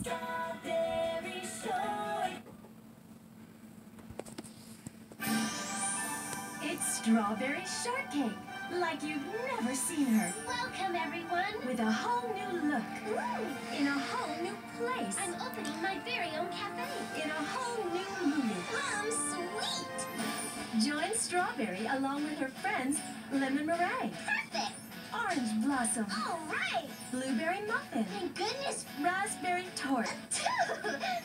Strawberry. It's strawberry shortcake, like you've never seen her. Welcome, everyone. With a whole new look, Ooh, in a whole new place, I'm opening my very own cafe. in a whole new movie. Plum sweet. Join Strawberry along with her friends Lemon Meringue, Perfect. Orange Blossom, All right. Blueberry Muffin, Thank goodness. Raspberry Torte.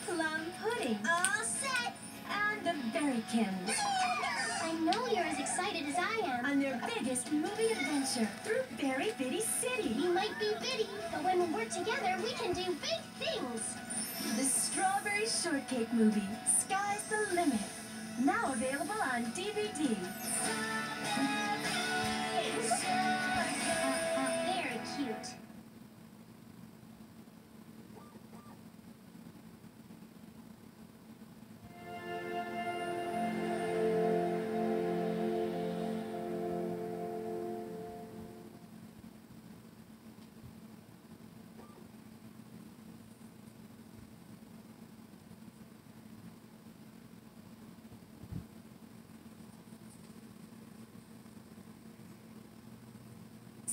Plum Pudding, All set. and the Berrykins I know you're as excited as I am. on their biggest movie adventure through Berry Bitty City. We might be bitty, but when we're together, we can do big things. The Strawberry Shortcake movie, Sky's the Limit. Now available on DVD.